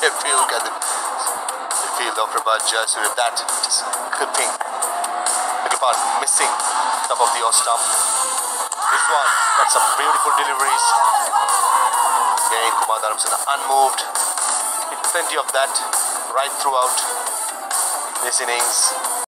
Sheffield. Look at the, the field of Prabhat Judge with that just clipping. Look part missing top of the off stump. This one got some beautiful deliveries. Again, Kumar Dharmasena unmoved. Plenty of that right throughout this innings.